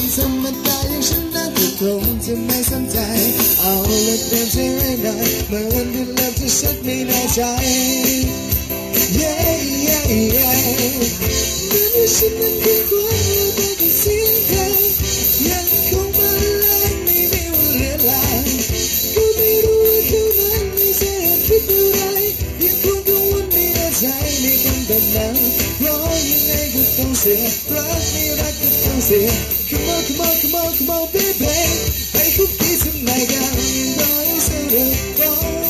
คนธรรมดาอย่างฉันนั้นก็คงจะไม่สนใจ เอาเลยเต็มใจไว้หน่อยเมื่อวันที่เริ่มที่ฉันไม่แน่ใจ yeah yeah yeah ไม่ไฉันนั้นคือคว fancy, brush me like a fancy. Come on, come on, come on, come on, baby. 발굽 기준 말감인 너의 새로운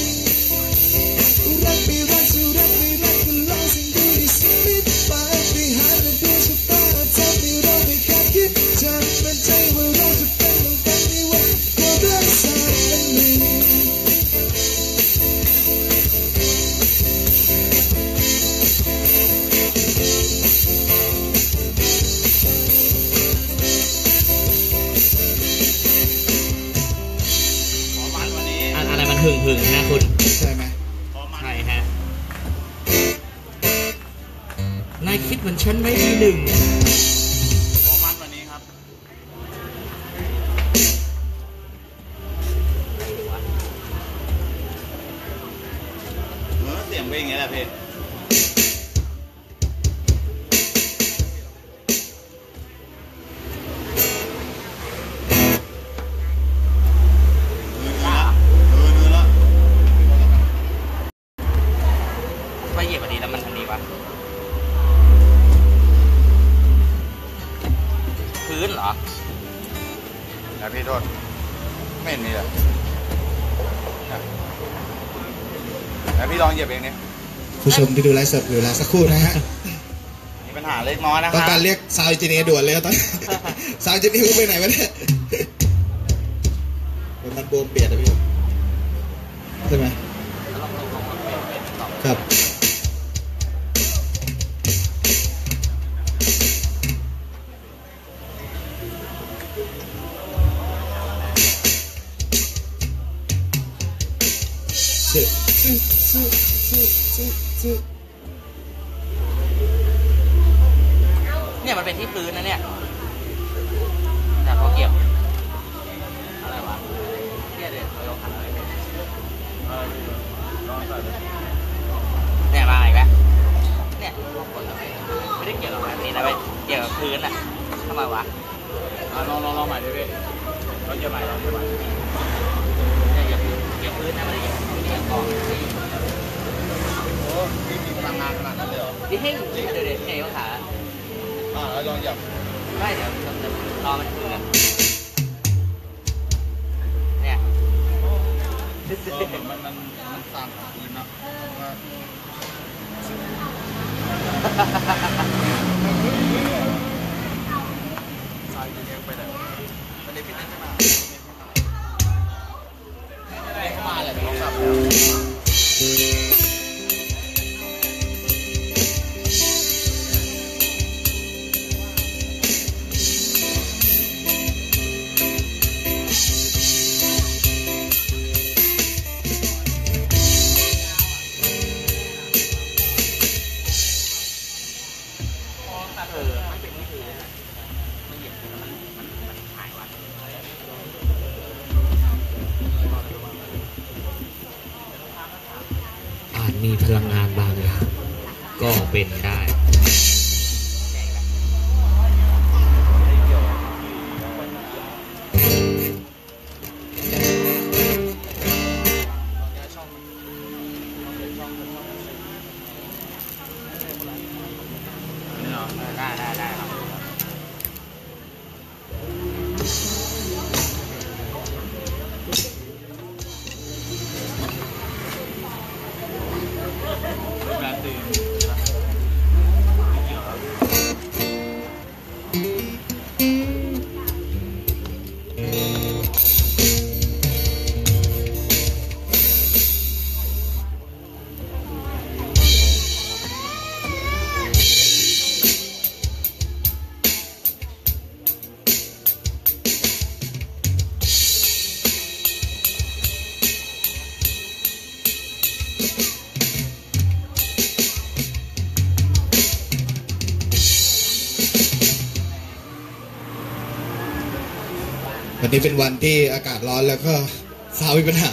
สียงเพลงอย่างเงี้ยแหละพี่ มที่ดูไลฟ์สดอยู่แล้วสักครู่นะฮะมีปัญหาเล็กน้อยนะครับต้องการเรียก sound engineer ด่วนเลยตอน sound engineer ไปไหนวะเนี่ย s มันมันมันสามคืนนะว่า มีพลังงานบางอย่างก็เป็นได้ วันนี้เป็นวันที่อากาศร้อนแล้วก็สาวมีปัญหา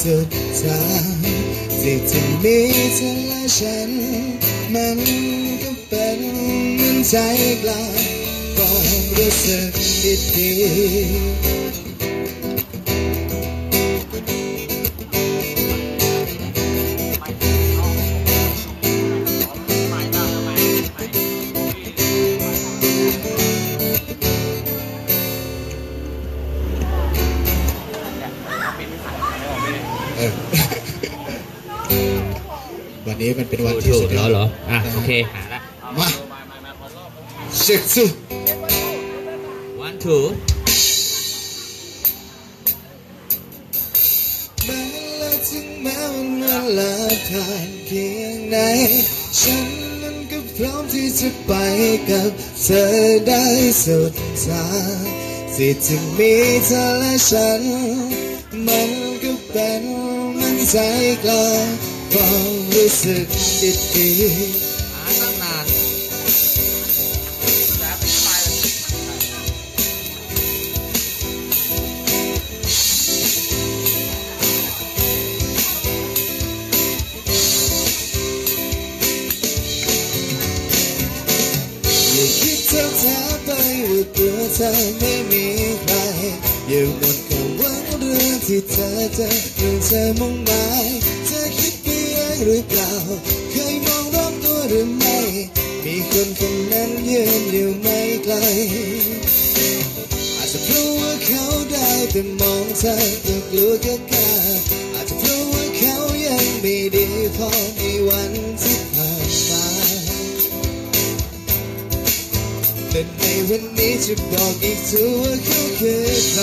สุดทางที่จะมีเธอและฉัน มันก็เป็นเหมือนใจกลางความรู้สึกดีๆ นนี้มันเป็นวันที่ถูสุกดยแล้อวดเหรอ อะ โอเค หาละ มาเช็คซู one two แม้และถึงแม้วันเวลาผ่านเพียงไหนฉันนั้นก็พร้อมที่จะไปกับเธอได้สุดทางที่จะมีเธอและฉัน มันก็เป็นเหมันใจกลางความ รู้สึกดีๆหาตั้งนานอย่าคิดเธ ได้แต่มองเธอก็กลัวก็กล้าอาจจะเพราะว่าเขายังไม่ดีพอในวันที่ผ่านมาแต่ในวันนี้จะบอกอีกทีว่าเขาคือใคร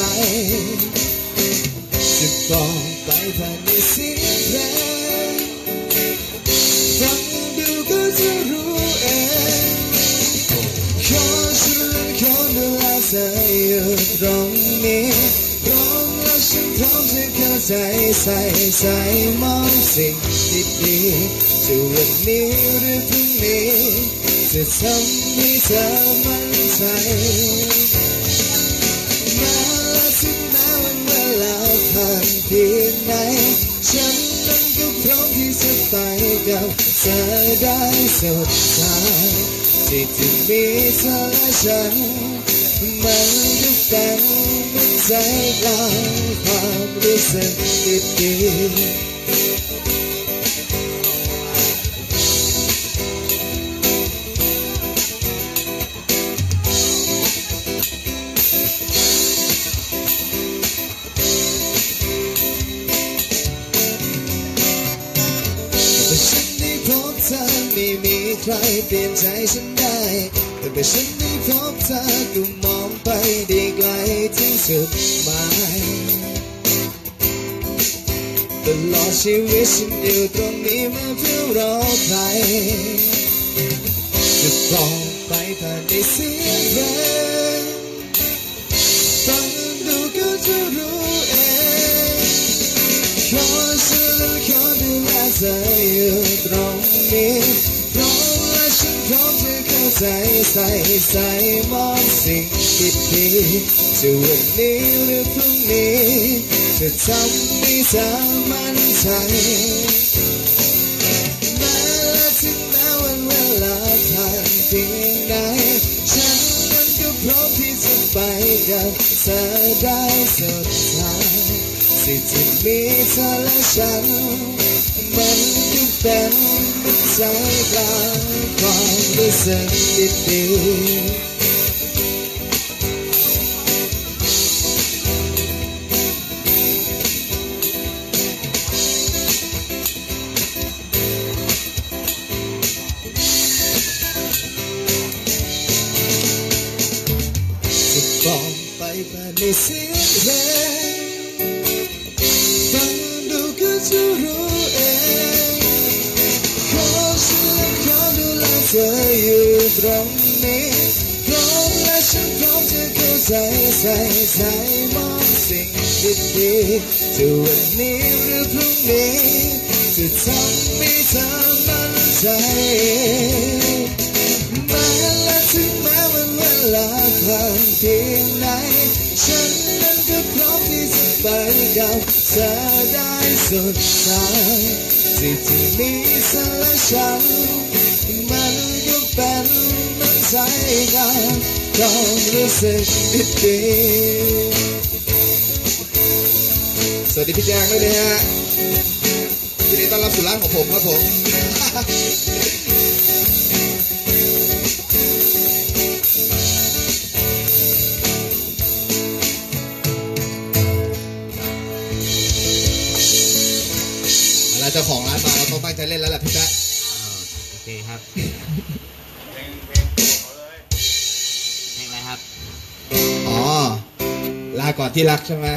จะบอกไปผ่านในเสียงเพลง ใจใส่ใส่มองสิ่งดีๆจะวันนี้หรือพรุ่งนี้ จะทำให้เธอมั่นใจแม้ถึงแม้วันเวลาผ่านเพียงไหนฉันนั้นก็พร้อมที่จะไปกับเธอได้สดทางที่จะมีเธอและฉันมัน ก็เป็นเหมือนใจกลางความรู้สึกดีๆแต่ฉันได้พบเธอไม่มีใครเปลี่ยนใจฉันได้ แต่เมื่อฉันได้พบเธอก็มอง ไปได้ไกลที่สุดหมายตลอดชีวิตฉันอยู่ตรงนี้มาเพื่อรอใคร จะบอกไปไปผ่านในเสียงเพลงฟังดูก็จะรู้เองขอฉันขอดูแลเธออยู่ตรงนี้ ใจใส่ใส่มองสิ่งผิดีๆจะวันนี้หรือพรุ่งนี้จะทำให้เธอมั่นใจแม้และถึงแม้วันเวลาผ่านเพียงใดฉันนั้นก็พร้อมที่จะไปกับเธอได้สุดท้ายสิ่งที่มีเธอและฉันมันก็เป็น เหมือน ที่จะไปกับเธอได้สุดท้ายสิ่งที่มีเธอและฉัน มันก็เป็นมันใจกันความรู้สึกดีสวัสดีพี่แจงด้วยนะฮะยินดีต้อนรับสู่ร้านของผมครับผม คครับเพลงเพลงโปรดเขาเลยเพลงอะไรครับ อ๋อ ลาก่อนที่รักใช่ไหม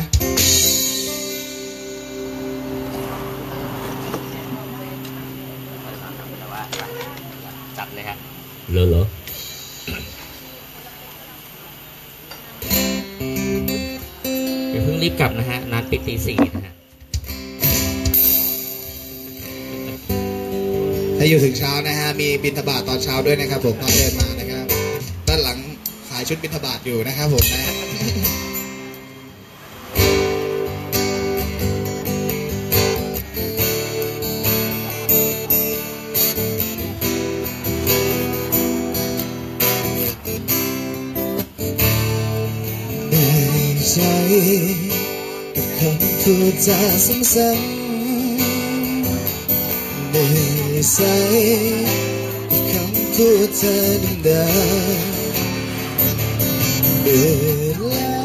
แต่ว่าจัดเลยครับเหรอเหรออย่าเพิ่งรีบกลับนะฮะร้านปิดตีสี่นะฮะ ถ้าอยู่ถึงเช้านะฮะ มีบินทบาทตอนเช้าด้วยนะครับ ผมตอนเดินมานะครับ ด้านหลังขายชุดบินทบาทอยู่นะครับผมนะใจกับคำพูดจาซ้ำๆ ใจคำพูดเธอเดิมๆเบื่อแล้ว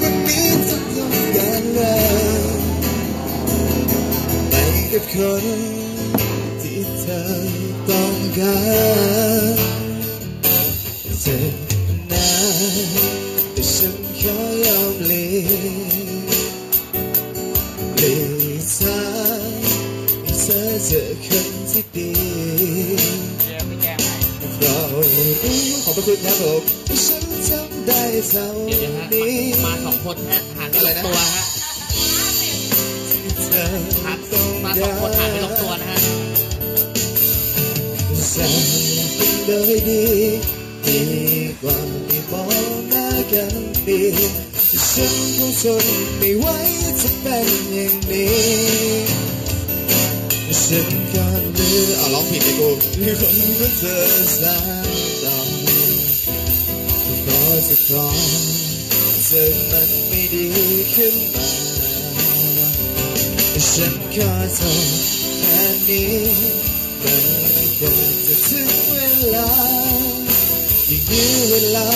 วันนี้จะทำอย่างไรไปกับคนที่เธอต้องการเธอนะแต่ฉันขอยอมเลี ดีเดี๋ยวพี่แก้ให้เราขอบพระคุณครับผมฉันจำได้เท่าวนี้มาสองคนฮะหาไม่ลงตัวฮะเธอฮะต้องมาสองคนหาไม่ลงตัวนะฮะสั่งโดยดีดีกว่าไม่มองหน้ากันดีฉันคงทนไม่ไหวจะเป็นอย่างนี้ ฉันก็เลือเอาร้องผิดเลยกูมีคนก็เธอสานต่อเพราะจะก่อนเธอมันไม่ดีขึ้นมาฉันขอโทษแค่นี้มันคงจะถึงเวลายิ่งยื้อเวลา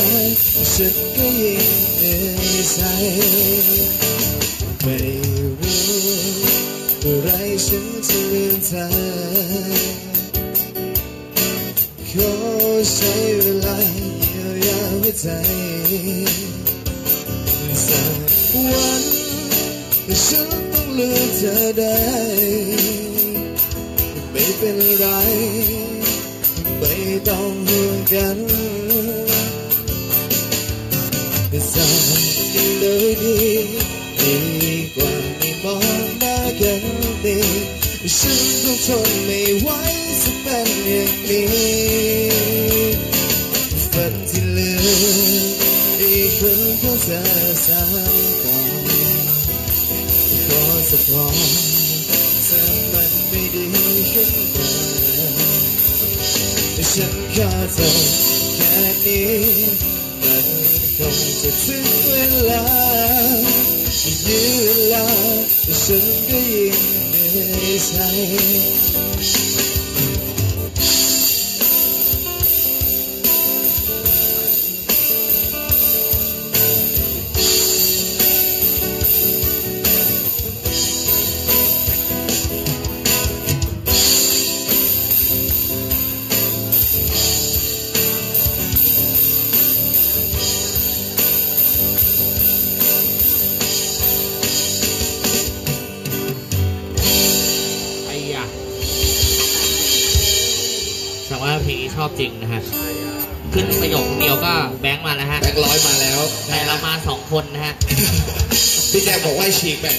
ฉันก็ยิ่งเหนื่อยใจไม่รู้เมื่อไรฉันจะ ลืมเธอขอใช้เวลาเยียวยาหัวใจสักวันแต่ฉันต้องเลือกเธอได้ไม่เป็นไรไไม่ต้องห่วงกันก็สอนเลยดีดีกว่าไม่มองหน้ากันดี ฉันคงทนไม่ไหวจะเป็นอย่างนี้ฝันที่เหลืออีกครั้งของเธอสามก่อนขอสักพอถ้ามันไม่ดีขึ้นมาฉันขอจบแค่นี้มันคงจะถึงเวลายืนเวลาแต่ฉันก็ยิ่ง เห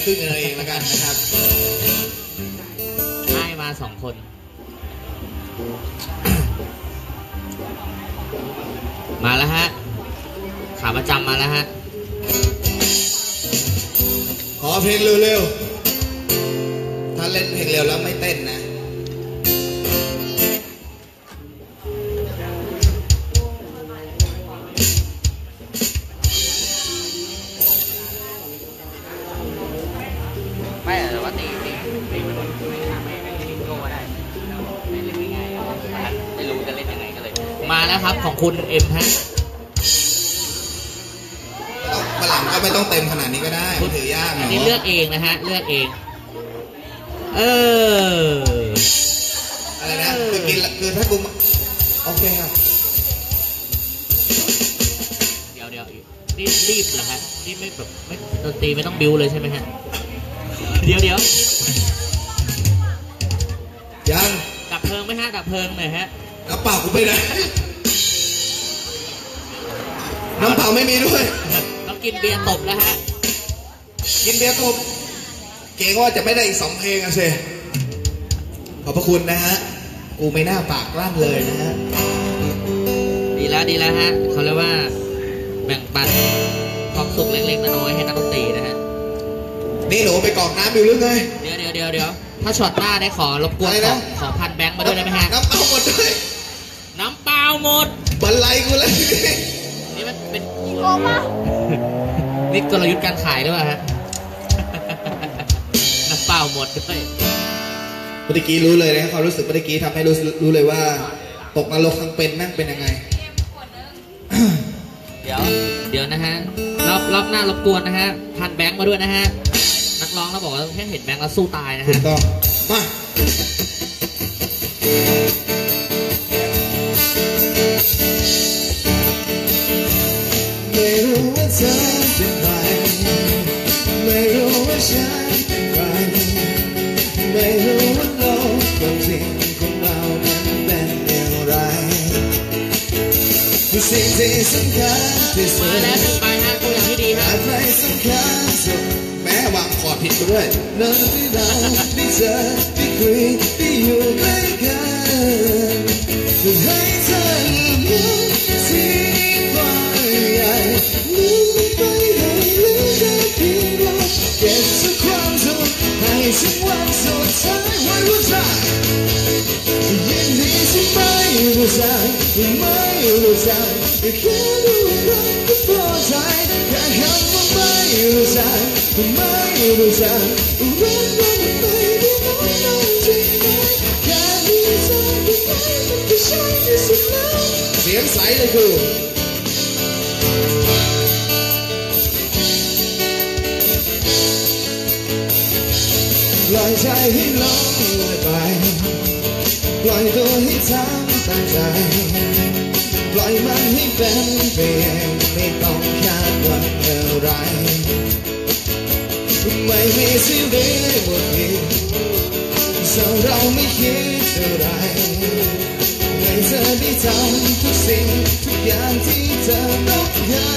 ครึ่งกันเองแล้วกันนะครับให้มาสองคน มาแล้วฮะ ขาประจำมาแล้วฮะ ขอเพลงเร็วๆ ถ้าเล่นเพลงเร็วแล้วไม่เต้นนะ ครับของคุณเอ็มฮะฝรั่งก็ไม่ต้องเต็มขนาดนี้ก็ได้มันถือยากอันเนาะนี้เลือกเองนะฮะ เลือกเอง เออ อะไรนะคือกินละคือถ้ากูโอเคครับเดี๋ยวเดี๋ยวนี่รีบเหรอฮะนี่ไม่แบบไม่ดนตรีไม่ต้องบิวเลยใช่ไหมฮะ เดี๋ยวเดี๋ยวยังดับเพลิงไหมฮะดับเพลิงหน่อยฮะน้ำเปล่ากูไปไหน น้ำเปล่าไม่มีด้วย ต้องกินเบียร์ตบแล้วฮะ กินเบียร์ตบ เกรงว่าจะไม่ได้อีกสองเพลงอะเซขอบพระคุณนะฮะ กูไม่น่าปากกล้านเลยนะฮะ ดีแล้วดีแล้วฮะเขาเรียกว่าแบ่งปันความสุขเล็กๆน้อยๆให้นักดนตรีนะฮะ นี่หนูไปกรอกน้ำอยู่หรือไง เดี๋ยวเดี๋ยวเดี๋ยวเดี๋ยวถ้าช็อตหน้าได้ขอรบกวนอะไรขอนะ ขอพันแบงค์มาด้วยได้ไหมฮะ น้ำเอาหมดด้วยน้ำเปล่าหมด บันไลกูเลยนี่มัน เป็นนี่กลยุทธ์การขายหรือเปล่าฮะ น้ำเปล่าหมดด้วยเมื่อกี้รู้เลยนะความรู้สึกเมื่อกี้ทำให้รู้รู้เลยว่า ตกนรกทั้งเป็นแม่งเป็นยังไง เดี๋ยว เดี๋ยวนะฮะ รอบรอบหน้ารบกวนนะฮะพันแบงค์มาด้วยนะฮะ นักร้องเราบอกว่าแค่เห็นแบงค์แล้วสู้ตายนะถูฮะกต้องมา ที่สุมาดแล้วหนึ่งใบฮะตัวอย่างที่ดีฮะอะไรสำคัญสุดแม้วางคอร์ดผิดไปด้วยนั่นที่เราได้เจอได้คุยได้อยู่ใกล้กันเพื่อให้เธอลืมลืมที่กว้างใหญ่ลืมมันไปให้เหลือแค่เพียงเราเก็บทุกความทุกข์ให้ถึงวันสุดท้ายไว้รู้จักยินดีที่ไม่รู้จักไม่รู้จักแค่รู้ ที่สุดแล้วเสียงใสเลยคือ มีสิ่งใดหมดผิดสองเราไม่คิดอะไรให้เธอได้ทำทุกสิ่งทุกอย่างที่เธอต้องกา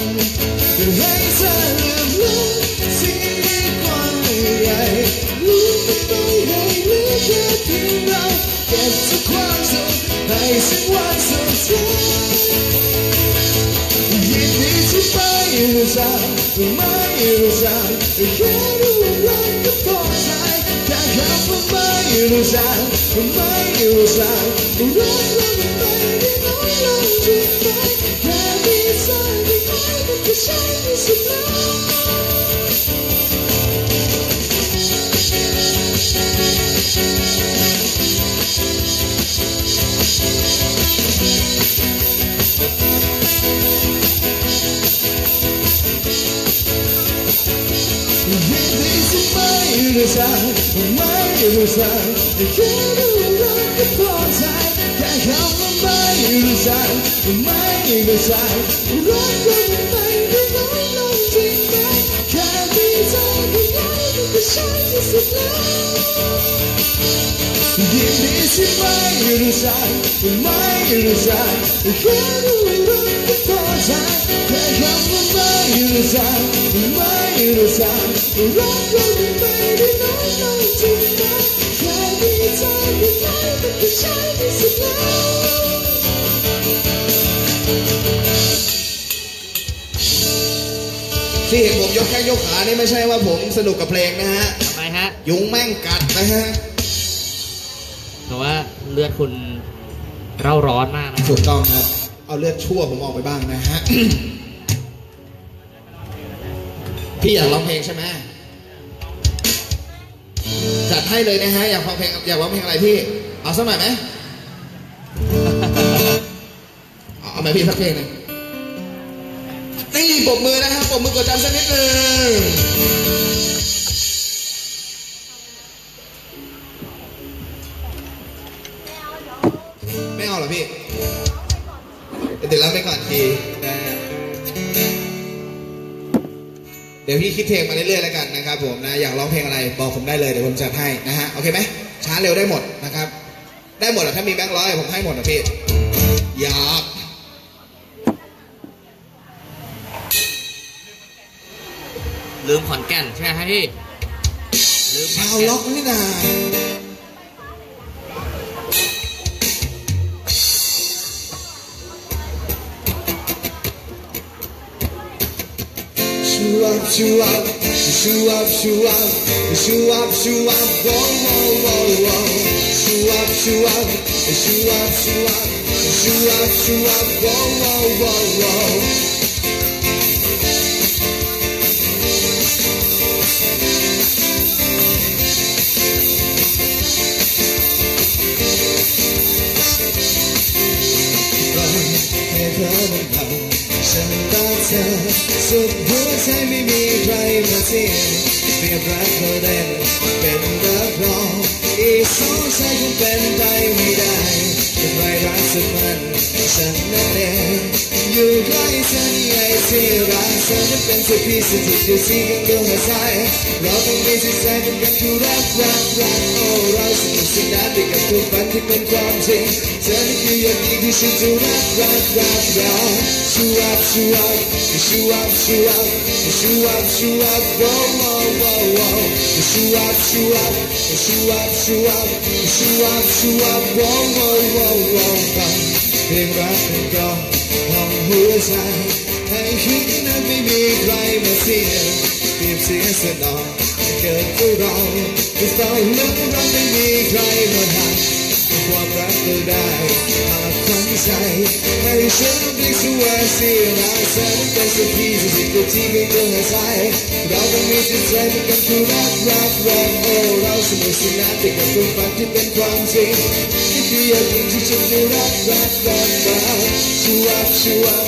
รให้เธอลืมลืมสิ่งที่กว้างใหญ่ลืมไปให้เหลือแค่เพียงเราเก็บทุกความสุขให้สักวันสุดท้ายยินดีที่ไม่รู้จักไม่รู้จักแค่รู้รักก็พอจากไม่ รู้จักรักเราไม่ได้น้อยลงจริงไหมแค่มีเธ จักไม่รู้จักแค่รู้รักก็พอใจแค่คำว่าไม่รู้จักไม่รู้จักรักก็ไม่ได้น้อยลงจริงไหมแค่มีเธอ เพียงไหนมันก็ใช่ที่สุดแล้วยินดีที่ไม่รู้จักไม่รู้จักแค่รู้รักก็พอใจแค่คำว่าไม่รู้จักไม่รู้จักรักก็ไม่ได้น้อยลงจริงไหมแค่มีเธอเพียงไหนมันก็ใช่ที่สุดแล้วที่เห็นผมยกแข้งยกขานี่ไม่ใช่ว่าผมสนุกกับเพลงนะฮะ ทำไมฮะยุงแม่งกัดนะฮะเพราะว่าเลือดคุณเร่าร้อนมากนะ ถูกต้องครับ เอาเลือดชั่วผมออกไปบ้างนะฮะ พี่อยากร้องเพลงใช่ไหมจัดให้เลยนะฮะ อยากฟังเพลงอยากร้องเพลงอะไรพี่ เอาสักหน่อยไหมเอาไหมพี่สักเพลงหนึงนี่ปรบมือนะครับปรบมือกดดันสักนิดหนึ่งไม่เอาหรอพี่เดี๋ยวเราไปก่อนที ดี๋ยวพี่คิดเพลงมาเรื่อยๆแล้วกันนะครับผมนะอยากร้องเพลงอะไรบอกผมได้เลยเดี๋ยวผมจัดให้นะฮะโอเคไหมช้าเร็วได้หมดนะครับ ได้หมดอะถ้ามีแบงค์ร้อยผมให้หมดนะพี่อยากลืมขอนแก่นใช่ไหมฮะพี่ลืมขอนชาวแก่นล็อกนี่นา ชูอัพชูอัพชูอัพชูอัพชูอัพชูอัพโว้โว้โว้โว้ชูอัพชูอัพชูอั เธอสุดหัวใจไม่มีใครมาเทียเปรียบรักเราเด่นเป็นรักรองอีกสองใจคงเป็นไปไม่ได้เป็นไรรักสักมันฉันนั่นเองอยู่ใกล้เธอนี่ไงที่รักเธอนั้นเป็นสักพิเศษที่อยู่ที่กันดวหัวใจเราต้องมีจิตใจเป็นกันคือรักรักรักโอ้เราสุดดีที่ฉันจะรักรักรักรักชูอัพชูอัพชูอัพชูอัพชูอัพชูอัพโว้โว้โว้โว้ชูอัพชูอัพชูอัพชู เพลงรักเพลงกลองของหัวให้คืนนั้นไม่รมาเสียเปรียบเสียสนองเกิดตัวเราที่เฝ้าเลือกรักไม่มีใครมาหักความรักเราได้หากคนใจให้ฉันได้สวยเสียรักฉันเป็นสักทีจะสิ่งที่ไม่ต้องอาศัยเราต้องมีจิตใจเป็นกันคือรักรักรักโอ้เราสนุกสนานไปกับความฝันที่เป็นความจริงนี่คืออย่างหนึ่งที่ฉันจะรักรักรักรักชูอัพชูอั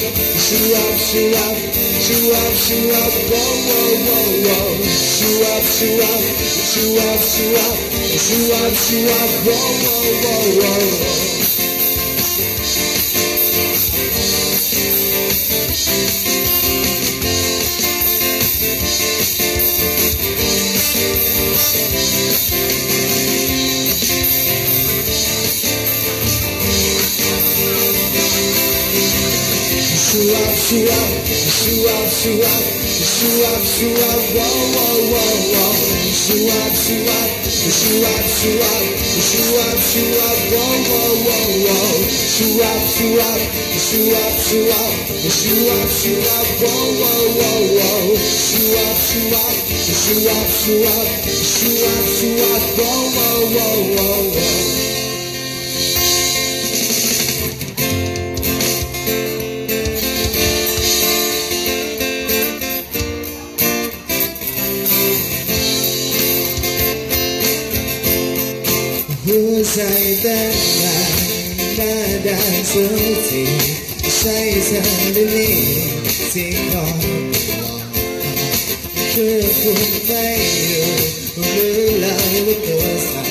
ชูอัพชูอัพชูอัพชูอัพชูอัพชูอัพว้าวว้าวว้าวว้าวชูอัพชูอัพชูอัพชูอัพชูอัพชูอัพว้าวว้าวว้าวว้าวชูอัพชู ว้าวว้าวหัวใจเต้นแรงหน้าด่านสุดทีใช่เธอหรือนี่ที่คอยคือคุณไม่อยู่หรือเลยว่าตัวสั่น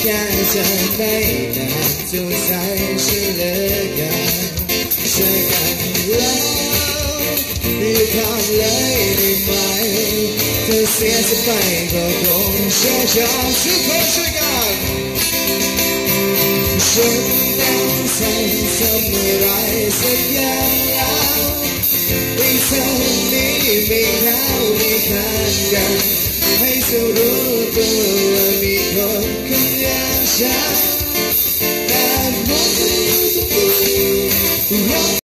แค่จะไม่นานจนใจฉันเลือเกันเจอกันแล้วรีบทำเลยได้ไหมเธอเสียจะไปก็คงเชื่อฉันทุกคนช่วยกัน Sevden sen sevmeyi seviyorum Vì sao đi vì thao đi khát gần Hãy sâu đố tù vì không không nhớ chắc Đã muốn Hãy